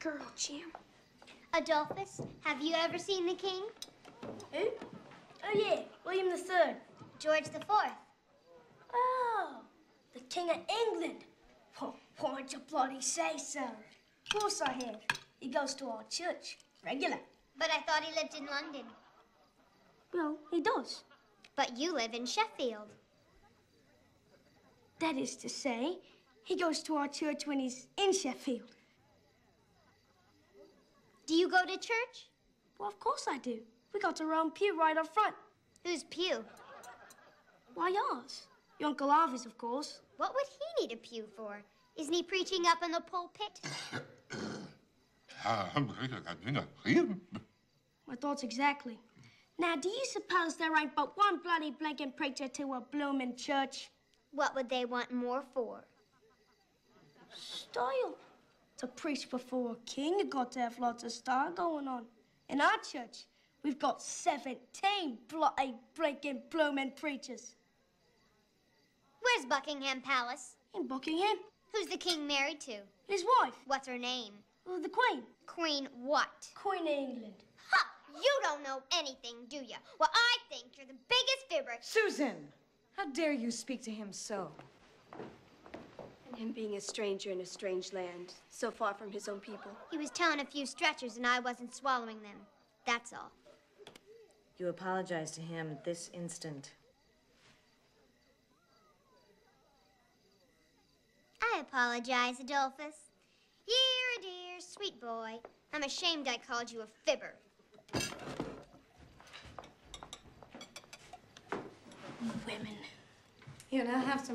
girl, Jim. Adolphus, have you ever seen the king? Who? Oh, yeah, William the Third. George the Fourth. Oh, the King of England. Oh, why don't you bloody say so? Of course I have. He goes to our church, regular. But I thought he lived in London. Well, he does. But you live in Sheffield. That is to say, he goes to our church when he's in Sheffield. Do you go to church? Well, of course I do. We got our own pew right up front. Whose pew? Why, yours. Your Uncle Harvey's, of course. What would he need a pew for? Isn't he preaching up in the pulpit? I think I see him. My thoughts exactly. Now, do you suppose there ain't but one bloody blinking preacher to a bloomin' church? What would they want more for? Style. To preach before a king, You've got to have lots of style going on. In our church, we've got 17 bloody blinking bloomin' preachers. Where's Buckingham Palace? In Buckingham, Who's the king married to? his wife, What's her name? oh, the Queen, Queen what? Queen of England. Ha! You don't know anything, do you? Well, I think you're the biggest fibber. Susan! How dare you speak to him so? And him being a stranger in a strange land, so far from his own people. He was telling a few stretchers and I wasn't swallowing them. That's all. You apologize to him this instant. I apologize, Adolphus. You're a dear, sweet boy. I'm ashamed I called you a fibber. Women. Here, now have some